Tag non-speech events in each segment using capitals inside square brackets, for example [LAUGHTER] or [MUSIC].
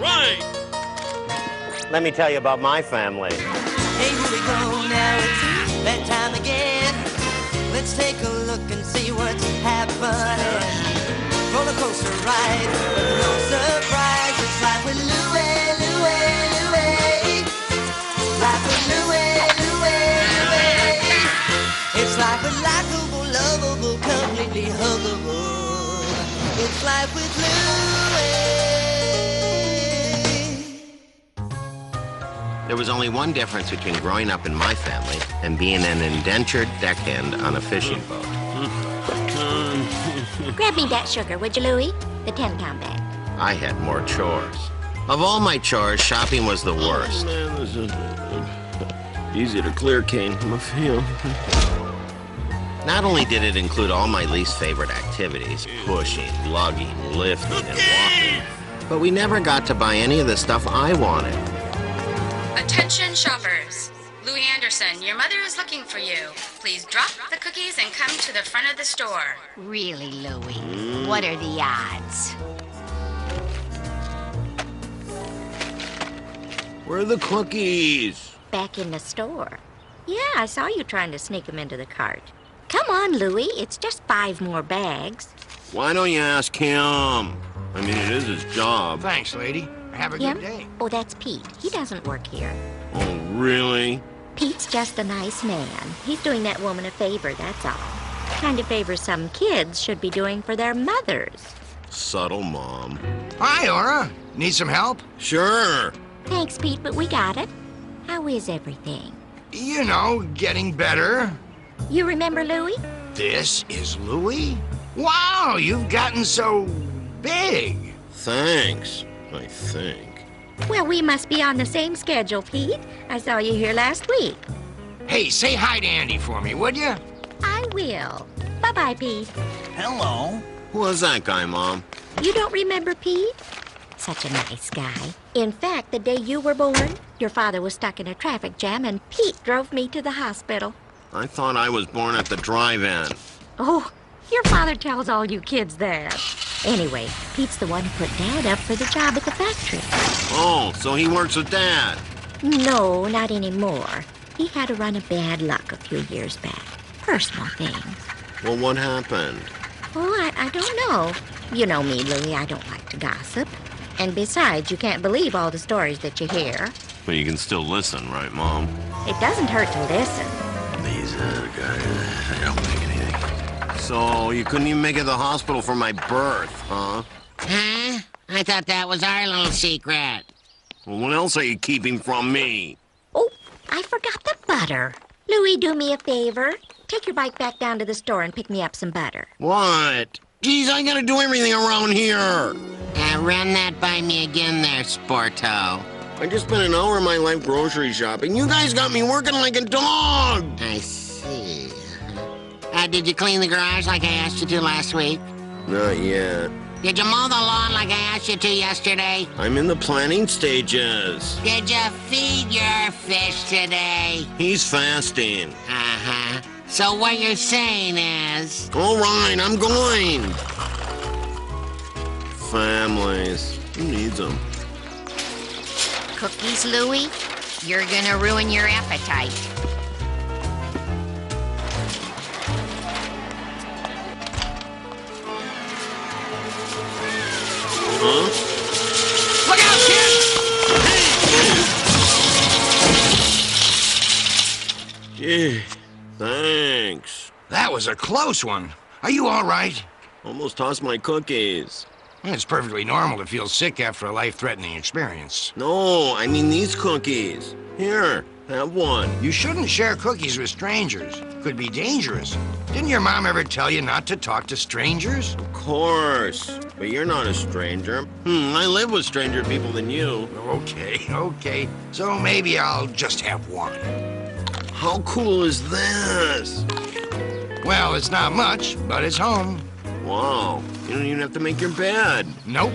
Right. Let me tell you about my family. Hey, here we go now. It's bedtime again. Let's take a look and see what's happening. Roller coaster ride, no surprise. It's life with Louie, Louie, Louie. Life with Louie, Louie, Louie. It's life with likable, lovable, completely huggable. It's life with Louie. There was only one difference between growing up in my family and being an indentured deckhand on a fishing boat. [LAUGHS] Grab me that sugar, would you, Louie? The 10 pound bag. I had more chores. Of all my chores, shopping was the worst. Man, this is uh, easy to clear, cane from a field. [LAUGHS] Not only did it include all my least favorite activities pushing, lugging, lifting, and walking but we never got to buy any of the stuff I wanted. Attention shoppers. Louis Anderson, your mother is looking for you. Please drop the cookies and come to the front of the store. Really, Louie? What are the odds? Where are the cookies? Back in the store. Yeah, I saw you trying to sneak them into the cart. Come on, Louie. It's just five more bags. Why don't you ask him? I mean, it is his job. Thanks, lady. Have a Him? good day. Oh, that's Pete. He doesn't work here. Oh, really? Pete's just a nice man. He's doing that woman a favor, that's all. Kind of favor some kids should be doing for their mothers. Subtle mom. Hi, Ora. Need some help? Sure. Thanks, Pete, but we got it. How is everything? You know, getting better. You remember Louie? This is Louie? Wow, you've gotten so big. Thanks, I think. Well, we must be on the same schedule, Pete. I saw you here last week. Hey, say hi to Andy for me, would you? I will. Bye bye, Pete. Hello. Who was that guy, Mom? You don't remember Pete? Such a nice guy. In fact, the day you were born, your father was stuck in a traffic jam and Pete drove me to the hospital. I thought I was born at the drive-in. Oh, your father tells all you kids that. Anyway, Pete's the one who put Dad up for the job at the factory. Oh, so he works with Dad. No, not anymore. He had a run of bad luck a few years back. Personal things. Well, what happened? Oh, I, I don't know. You know me, Louie. I don't like to gossip. And besides, you can't believe all the stories that you hear. But you can still listen, right, Mom? It doesn't hurt to listen. These other guys, they don't anything. So, you couldn't even make it to the hospital for my birth, huh? Huh? I thought that was our little secret. Well, what else are you keeping from me? Oh, I forgot the butter. Louie, do me a favor. Take your bike back down to the store and pick me up some butter. What? Geez, I gotta do everything around here. Uh, run that by me again there, Sporto. I just spent an hour of my life grocery shopping. You guys got me working like a dog. I see. Uh, did you clean the garage like I asked you to last week? Not yet. Did you mow the lawn like I asked you to yesterday? I'm in the planning stages. Did you feed your fish today? He's fasting. Uh-huh. So what you're saying is... All right, I'm going. Families. Who needs them? Cookies, Louie? You're gonna ruin your appetite. Huh? Look out, kid! Gee, thanks. That was a close one. Are you all right? Almost tossed my cookies. It's perfectly normal to feel sick after a life-threatening experience. No, I mean these cookies. Here, have one. You shouldn't share cookies with strangers. Could be dangerous. Didn't your mom ever tell you not to talk to strangers? Of course. But you're not a stranger. Hmm, I live with stranger people than you. Okay, okay. So maybe I'll just have one. How cool is this? Well, it's not much, but it's home. Wow, you don't even have to make your bed. Nope.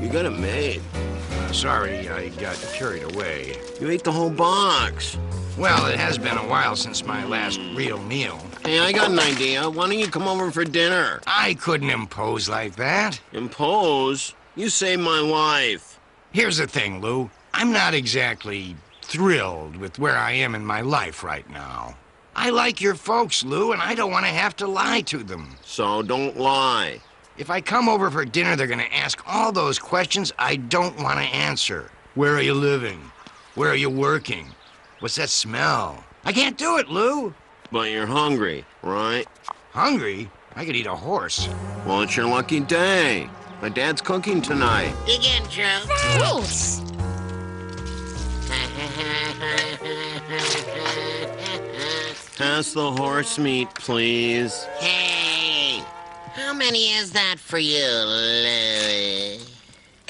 You got it made. Uh, sorry, I got carried away. You ate the whole box. Well, it has been a while since my last real meal. Hey, I got an idea. Why don't you come over for dinner? I couldn't impose like that. Impose? You saved my life. Here's the thing, Lou. I'm not exactly thrilled with where I am in my life right now. I like your folks, Lou, and I don't want to have to lie to them. So don't lie. If I come over for dinner, they're going to ask all those questions I don't want to answer. Where are you living? Where are you working? What's that smell? I can't do it, Lou. But you're hungry, right? Hungry? I could eat a horse. Well, it's your lucky day. My dad's cooking tonight. Dig in, Joe. Thanks. Pass the horse meat, please. hey, how many is that for you, Louie?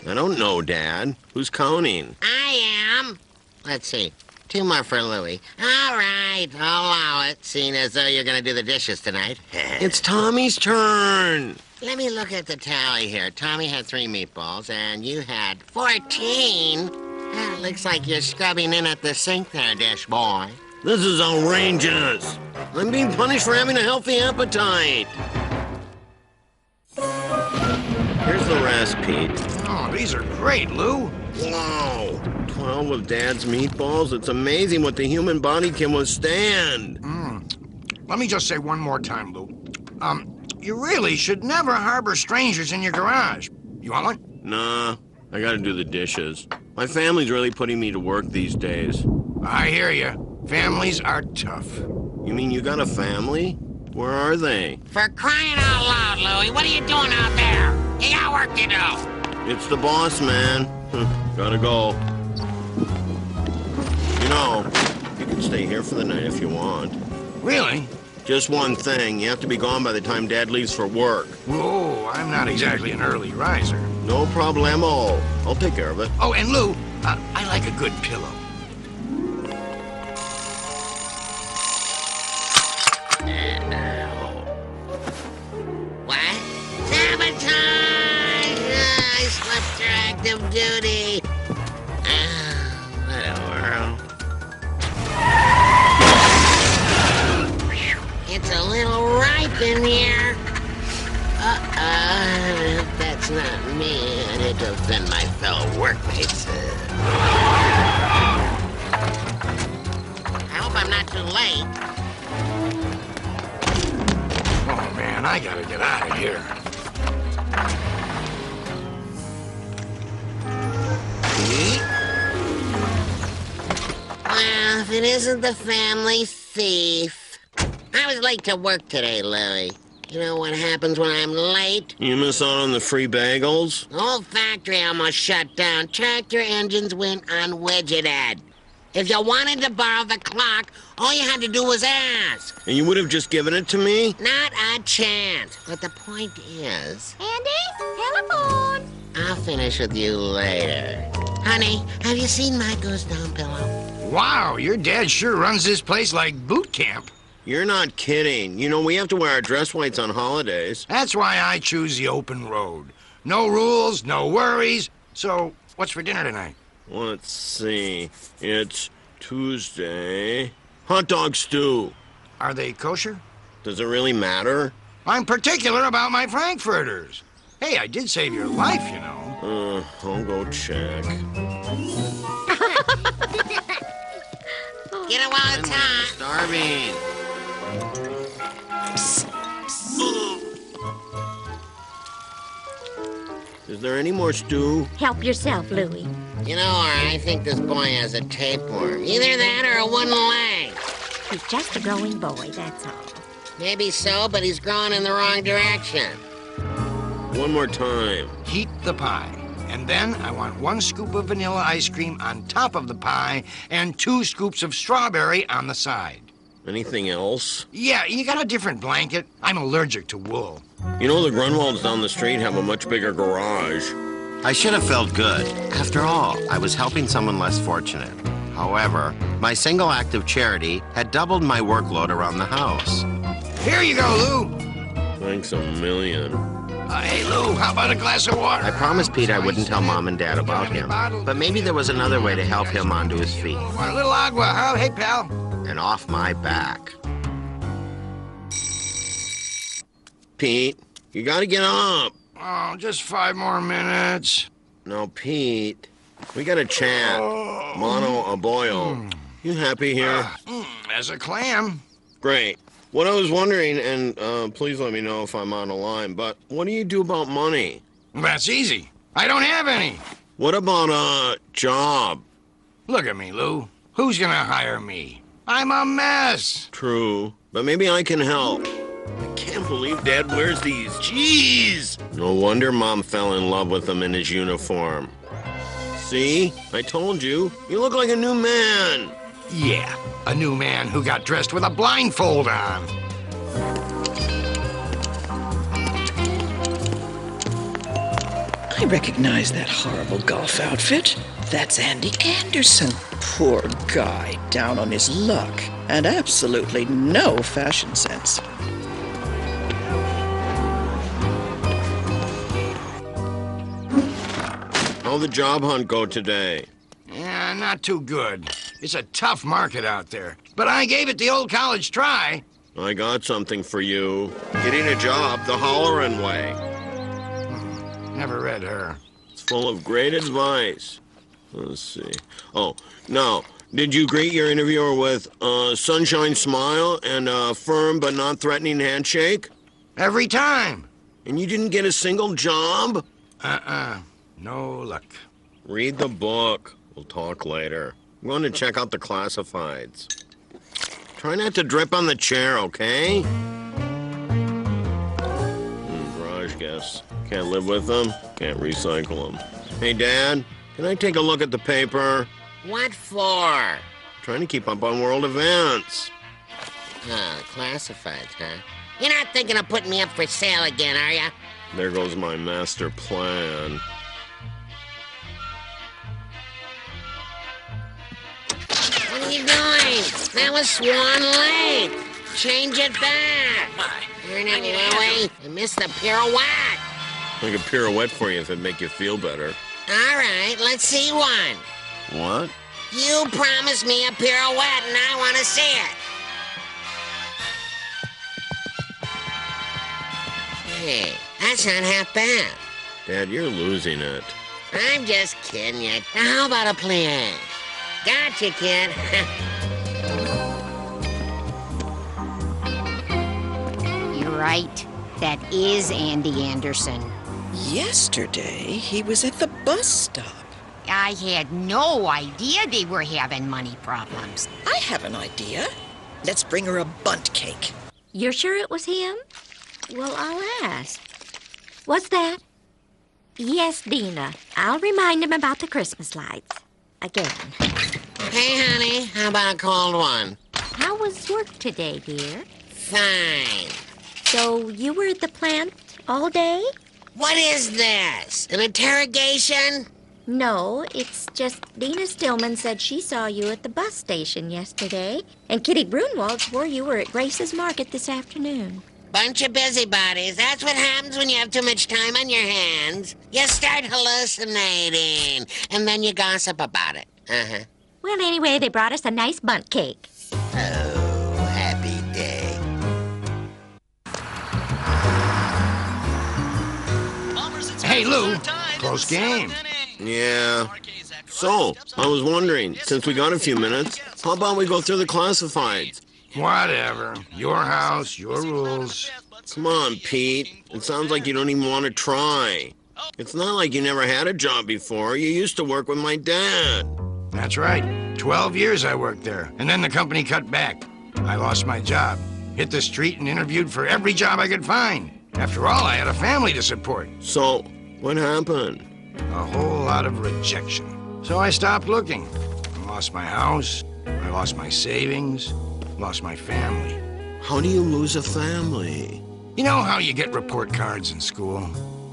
I don't know, Dad. Who's counting? I am. Let's see. Two more for Louie. All right, I'll allow it, seeing as though you're gonna do the dishes tonight. [LAUGHS] It's Tommy's turn. Let me look at the tally here. Tommy had three meatballs, and you had 14. Ah, looks like you're scrubbing in at the sink there, dish boy. This is outrageous. I'm being punished for having a healthy appetite. Here's the rest, Pete. Oh, these are great, Lou. Whoa! 12 with Dad's meatballs? It's amazing what the human body can withstand. Let me just say one more time, Lou. Um, you really should never harbor strangers in your garage. You want one? Nah, I gotta do the dishes. My family's really putting me to work these days. I hear you. Families are tough. You mean you got a family? Where are they? For crying out loud, Louie, what are you doing out there? You got work to do. It's the boss, man. [LAUGHS] Gotta go. Know, you can stay here for the night if you want. Really? Just one thing, you have to be gone by the time Dad leaves for work. Whoa, I'm not exactly an early riser. No problemo. I'll take care of it. Oh, and Lou, uh, I like a good pillow. Not me, I need to offend my fellow workmates. I hope I'm not too late. Oh, man, I gotta get out of here. Well, if it isn't the family thief. I was late to work today, Louie. You know what happens when I'm late? You miss out on the free bagels? The whole factory almost shut down. Tractor engines went unwidgeted. If you wanted to borrow the clock, all you had to do was ask. And you would have just given it to me? Not a chance. But the point is, Andy, telephone. I'll finish with you later. Honey, have you seen my goes down pillow? Wow, your dad sure runs this place like boot camp. You're not kidding. You know, we have to wear our dress whites on holidays. That's why I choose the open road. No rules, no worries. So, what's for dinner tonight? Let's see. It's Tuesday. Hot dog stew. Are they kosher? Does it really matter? I'm particular about my frankfurters. Hey, I did save your life, you know. Uh, I'll go check. [LAUGHS] Get it while it's hot. Starving. Is there any more stew? Help yourself, Louie. You know, I think this boy has a tapeworm. Either that or a wooden leg. He's just a growing boy, that's all. Maybe so, but he's growing in the wrong direction. One more time. Heat the pie. And then I want one scoop of vanilla ice cream on top of the pie and two scoops of strawberry on the side. Anything else? Yeah, you got a different blanket? I'm allergic to wool. You know, the Grunwalds down the street have a much bigger garage. I should have felt good. After all, I was helping someone less fortunate. However, my single act of charity had doubled my workload around the house. Here you go, Lou. Thanks a million. Uh, hey, Lou, how about a glass of water? I promised Pete I wouldn't tell Mom and Dad about him, but maybe there was another way to help him onto his feet A little agua, huh? Hey, pal. And off my back. Pete, you gotta get up. Oh, just five more minutes. No, Pete. We got a chat. Mono Aboyo. You happy here? Mm, as a clam. Great. What I was wondering, and uh, please let me know if I'm on a line, but what do you do about money? That's easy. I don't have any. What about a job? Look at me, Lou. Who's gonna hire me? I'm a mess. True, but maybe I can help. I can't believe Dad wears these. Jeez! No wonder Mom fell in love with him in his uniform. See? I told you. You look like a new man. Yeah, a new man who got dressed with a blindfold on. I recognize that horrible golf outfit. That's Andy Anderson. Poor guy, down on his luck, and absolutely no fashion sense. How'd the job hunt go today? Yeah, not too good. It's a tough market out there. But I gave it the old college try. I got something for you. Getting a job the Holleran way. Never read her. It's full of great advice. Let's see. Oh, now, did you greet your interviewer with a sunshine smile and a firm but not threatening handshake? Every time. And you didn't get a single job? Uh-uh. No luck. Read the book. We'll talk later. I'm going to check out the classifieds. Try not to drip on the chair, okay? Hmm, garage guests. Can't live with them, can't recycle them. Hey, Dad, can I take a look at the paper? What for? Trying to keep up on world events. Oh, classifieds, huh? You're not thinking of putting me up for sale again, are you? There goes my master plan. What are you doing? That was Swan Lake. Change it back. Turn it, Louie. I missed the pirouette. I could pirouette for you if it'd make you feel better. All right, let's see one. What? You promised me a pirouette, and I want to see it. Hey, that's not half bad. Dad, you're losing it. I'm just kidding you. Now, how about a plie? Gotcha, kid. [LAUGHS] You're right. That is Andy Anderson. Yesterday, he was at the bus stop. I had no idea they were having money problems. I have an idea. Let's bring her a Bundt cake. You're sure it was him? Well, I'll ask. What's that? Yes, Dina. I'll remind him about the Christmas lights. Again. hey, honey, how about a cold one? How was work today, dear? Fine. So you were at the plant all day? What is this? An interrogation? No, it's just Dina Stillman said she saw you at the bus station yesterday, and Kitty Grunwald swore you were at Grace's Market this afternoon. Bunch of busybodies. That's what happens when you have too much time on your hands. You start hallucinating, and then you gossip about it. Uh huh. Well, anyway, they brought us a nice Bundt cake. Oh, Hey, Lou. Close game. Yeah. So, I was wondering, since we got a few minutes, how about we go through the classifieds? Whatever. Your house, your rules. Come on, Pete. It sounds like you don't even want to try. It's not like you never had a job before. You used to work with my dad. That's right. Twelve years I worked there, and then the company cut back. I lost my job, hit the street, and interviewed for every job I could find. After all, I had a family to support. So, what happened? A whole lot of rejection. So I stopped looking. I lost my house, I lost my savings, lost my family. How do you lose a family? You know how you get report cards in school?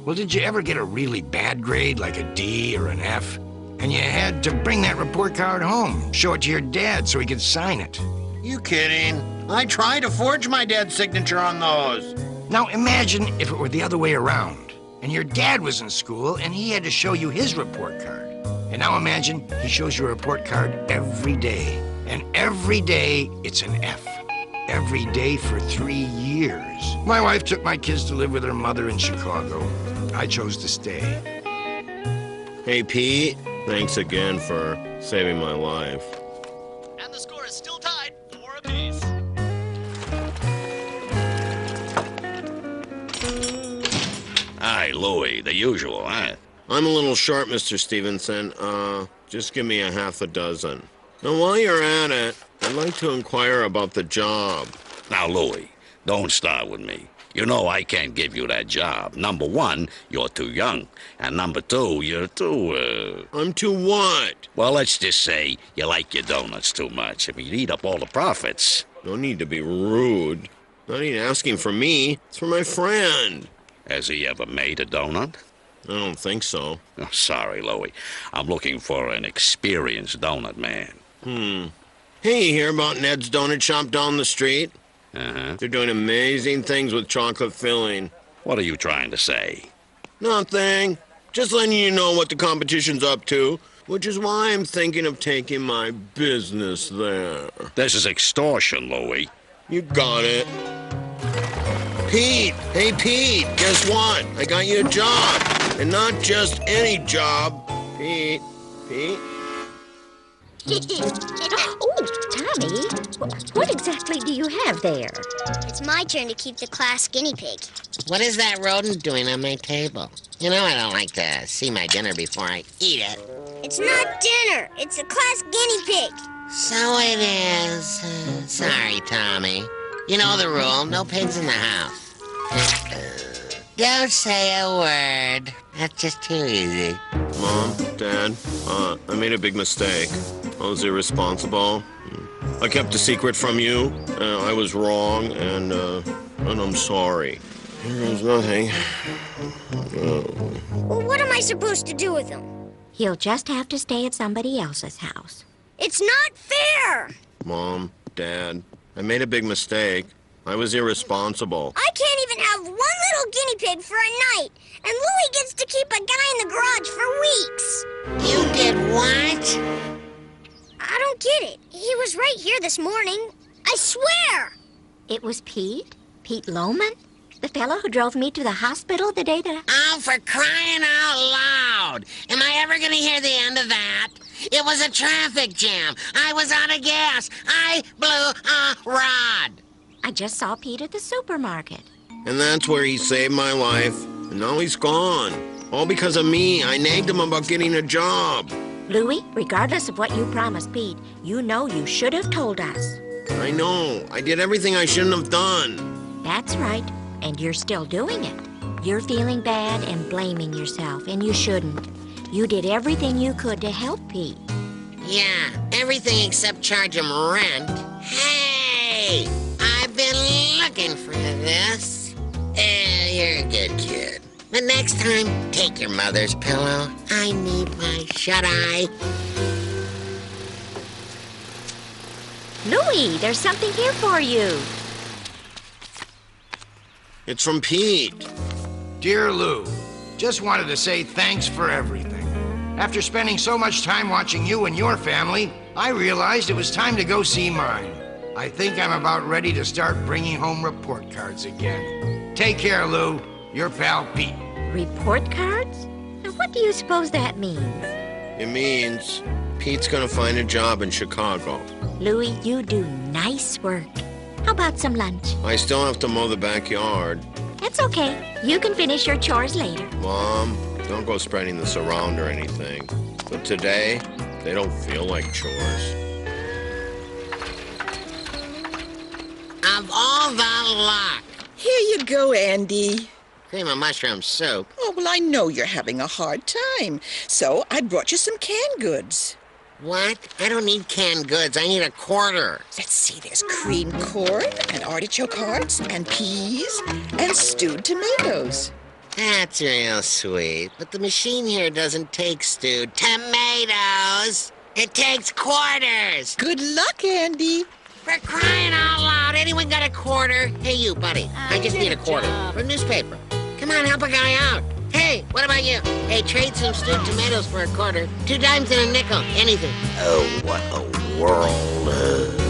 Well, did you ever get a really bad grade, like a D or an F? And you had to bring that report card home, show it to your dad so he could sign it. You kidding? I tried to forge my dad's signature on those. Now imagine if it were the other way around, and your dad was in school and he had to show you his report card. And now imagine he shows you a report card every day, and every day it's an F. Every day for three years. My wife took my kids to live with her mother in Chicago. I chose to stay. Hey, Pete, Thanks again for saving my life. Louie, the usual, huh? I'm a little short, Mr. Stevenson. Uh, just give me a half a dozen. Now, while you're at it, I'd like to inquire about the job. Now, Louie, don't start with me. You know I can't give you that job. Number one, you're too young. And number two, you're too, uh... I'm too what? Well, let's just say you like your donuts too much. I mean, you'd eat up all the profits. No need to be rude. Not even asking for me. It's for my friend. Has he ever made a donut? I don't think so. Oh, sorry, Louie. I'm looking for an experienced donut man. Hmm. Hey, you hear about Ned's Donut Shop down the street? Uh-huh. They're doing amazing things with chocolate filling. What are you trying to say? Nothing. Just letting you know what the competition's up to, which is why I'm thinking of taking my business there. This is extortion, Louie. You got it. Pete! Hey, Pete! Guess what? I got you a job! And not just any job. Pete. Pete? oh, [LAUGHS] Tommy, what exactly do you have there? It's my turn to keep the class guinea pig. What is that rodent doing on my table? You know I don't like to see my dinner before I eat it. It's not dinner. It's a class guinea pig. So it is. Uh, sorry, Tommy. You know the rule. No pigs in the house. Don't say a word. That's just too easy. Mom, Dad, uh, I made a big mistake. I was irresponsible. I kept a secret from you. Uh, I was wrong, and uh, and I'm sorry. Here goes nothing. Well, what am I supposed to do with him? He'll just have to stay at somebody else's house. It's not fair. Mom, Dad, I made a big mistake. I was irresponsible. I can't even have one little guinea pig for a night, and Louie gets to keep a guy in the garage for weeks. You did what? I don't get it. He was right here this morning. I swear. It was Pete? Pete Loman? The fellow who drove me to the hospital the day that I... Oh, for crying out loud! Am I ever gonna hear the end of that? It was a traffic jam. I was out of gas. I blew a rod. I just saw Pete at the supermarket. And that's where he saved my life. And now he's gone. All because of me. I nagged him about getting a job. Louis, regardless of what you promised Pete, you know you should have told us. I know. I did everything I shouldn't have done. That's right. And you're still doing it. You're feeling bad and blaming yourself, and you shouldn't. You did everything you could to help Pete. Yeah, everything except charge him rent. Hey! I've been looking for this. Eh, you're a good kid. But next time, take your mother's pillow. I need my shut-eye. Louis, there's something here for you. It's from Pete. Dear Lou, just wanted to say thanks for everything. After spending so much time watching you and your family, I realized it was time to go see mine. I think I'm about ready to start bringing home report cards again. Take care, Lou. Your pal Pete. Report cards? Now, what do you suppose that means? It means Pete's gonna find a job in Chicago. Louie, you do nice work. How about some lunch? I still have to mow the backyard. That's okay. You can finish your chores later. Mom, don't go spreading this around or anything. But today, they don't feel like chores. Of all the luck. Here you go, Andy. Cream of mushroom soup. Oh, well, I know you're having a hard time. So I brought you some canned goods. What? I don't need canned goods. I need a quarter. Let's see, there's cream corn and artichoke hearts and peas and stewed tomatoes. That's real sweet. But the machine here doesn't take stewed tomatoes. It takes quarters. Good luck, Andy. For crying out loud, anyone got a quarter? Hey, you, buddy. I, just need a quarter for a newspaper. Come on, help a guy out. Hey, what about you? Hey, trade some stewed tomatoes for a quarter. Two dimes and a nickel. Anything. Oh, what a world.